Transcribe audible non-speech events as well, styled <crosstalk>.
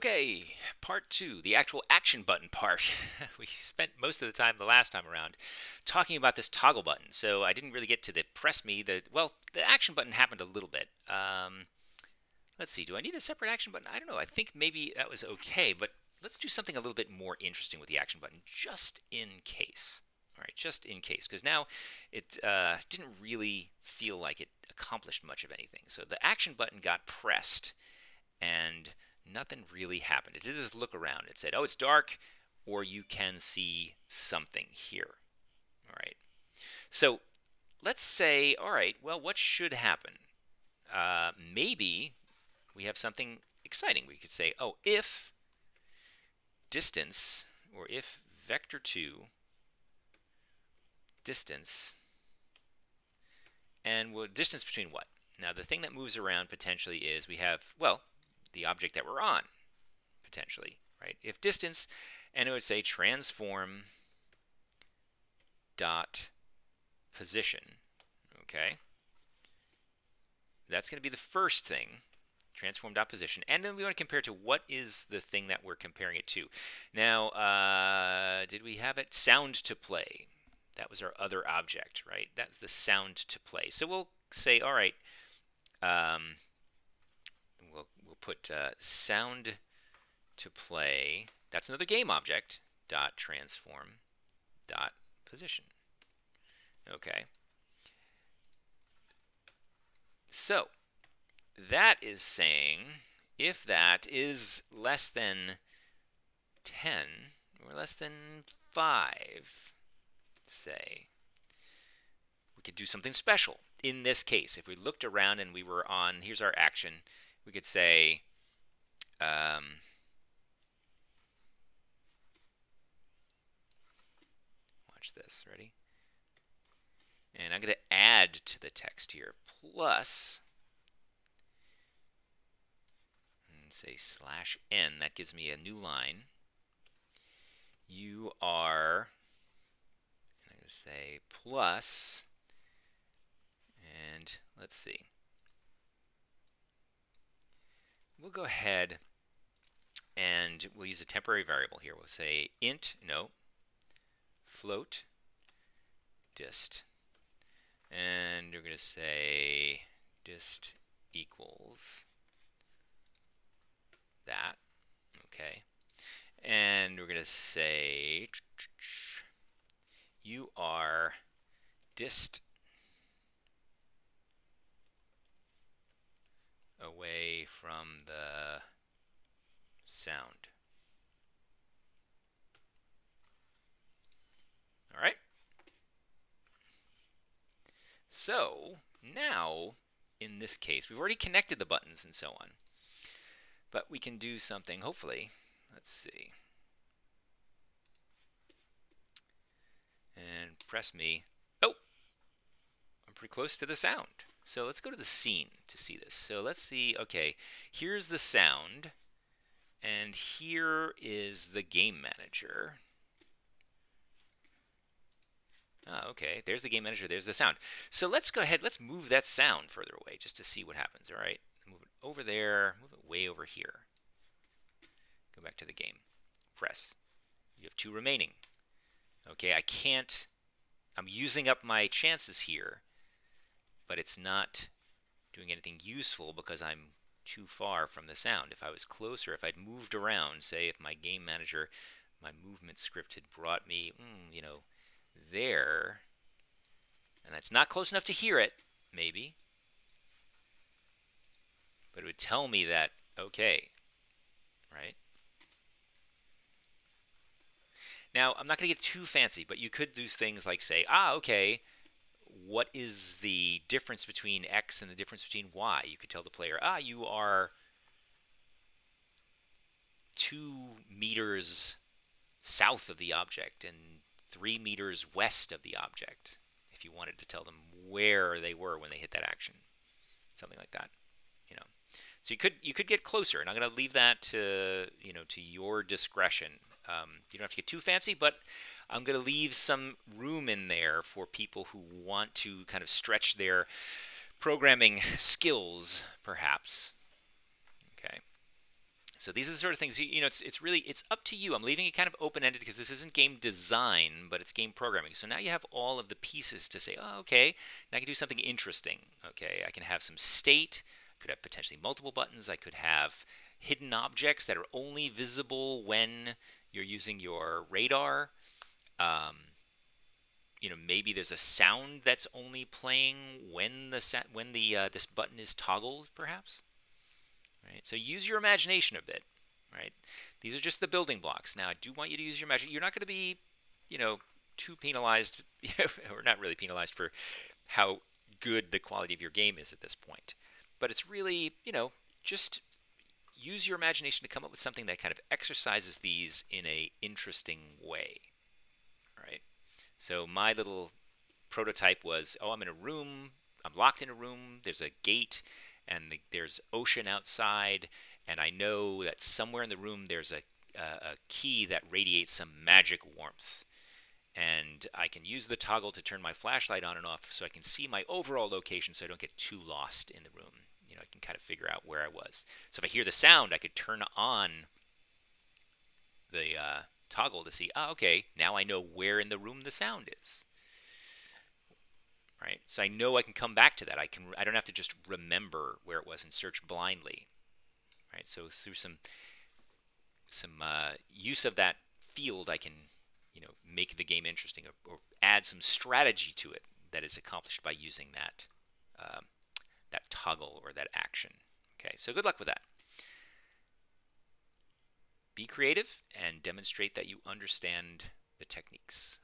Okay, part two, the actual action button part. <laughs> we spent most of the time the last time around talking about this toggle button, so I didn't really get to the press me. The well, the action button happened a little bit. Um, let's see, do I need a separate action button? I don't know. I think maybe that was okay, but let's do something a little bit more interesting with the action button, just in case. All right, just in case, because now it uh, didn't really feel like it accomplished much of anything. So the action button got pressed, and nothing really happened. It did this look around. It said, oh, it's dark, or you can see something here. All right. So let's say, all right, well, what should happen? Uh, maybe we have something exciting. We could say, oh, if distance, or if vector 2 distance, and well, distance between what? Now, the thing that moves around potentially is we have, well, the object that we're on, potentially, right? If distance, and it would say transform dot position, okay? That's going to be the first thing, transform dot position, and then we want to compare to what is the thing that we're comparing it to. Now, uh, did we have it? Sound to play. That was our other object, right? That's the sound to play. So we'll say, all right, um, put uh, sound to play. That's another game object. Dot transform. Dot position. Okay. So that is saying if that is less than 10 or less than 5, say, we could do something special. In this case, if we looked around and we were on, here's our action, we could say um, watch this, ready? And I'm going to add to the text here, plus, and say slash n, that gives me a new line. You are, I'm going to say plus, and let's see we'll go ahead and we'll use a temporary variable here. We'll say int, no, float dist. And we're going to say dist equals that. Okay. And we're going to say you are dist away from the sound. All right. So now, in this case, we've already connected the buttons and so on. But we can do something, hopefully. Let's see. And press me. Oh! I'm pretty close to the sound. So let's go to the scene to see this. So let's see, okay, here's the sound, and here is the game manager. Ah, okay, there's the game manager, there's the sound. So let's go ahead, let's move that sound further away just to see what happens, all right? Move it over there, move it way over here. Go back to the game. Press. You have two remaining. Okay, I can't, I'm using up my chances here but it's not doing anything useful because I'm too far from the sound. If I was closer, if I'd moved around, say if my game manager, my movement script had brought me, mm, you know, there, and that's not close enough to hear it, maybe, but it would tell me that, okay, right? Now, I'm not going to get too fancy, but you could do things like say, ah, okay, what is the difference between x and the difference between y? You could tell the player, ah, you are two meters south of the object and three meters west of the object if you wanted to tell them where they were when they hit that action something like that you know so you could you could get closer and i'm going to leave that to you know to your discretion um, you don't have to get too fancy but I'm going to leave some room in there for people who want to kind of stretch their programming skills, perhaps. Okay. So these are the sort of things you know. It's it's really it's up to you. I'm leaving it kind of open ended because this isn't game design, but it's game programming. So now you have all of the pieces to say, oh, okay, now I can do something interesting. Okay, I can have some state. I could have potentially multiple buttons. I could have hidden objects that are only visible when you're using your radar. Um, you know, maybe there's a sound that's only playing when the when the uh, this button is toggled, perhaps. Right? So use your imagination a bit. Right? These are just the building blocks. Now, I do want you to use your imagination. You're not going to be, you know, too penalized, <laughs> or not really penalized for how good the quality of your game is at this point. But it's really, you know, just use your imagination to come up with something that kind of exercises these in a interesting way. All right. So my little prototype was, oh, I'm in a room. I'm locked in a room. There's a gate and the, there's ocean outside, and I know that somewhere in the room there's a, a, a key that radiates some magic warmth. And I can use the toggle to turn my flashlight on and off so I can see my overall location so I don't get too lost in the room. You know, I can kind of figure out where I was. So if I hear the sound, I could turn on the uh, toggle to see, oh, okay, now I know where in the room the sound is right? So I know I can come back to that. I can I don't have to just remember where it was and search blindly, right? So through some some uh, use of that field, I can you know make the game interesting or, or, add some strategy to it that is accomplished by using that that toggle or that action. Okay, so good luck with that. Be creative and demonstrate that you understand the techniques.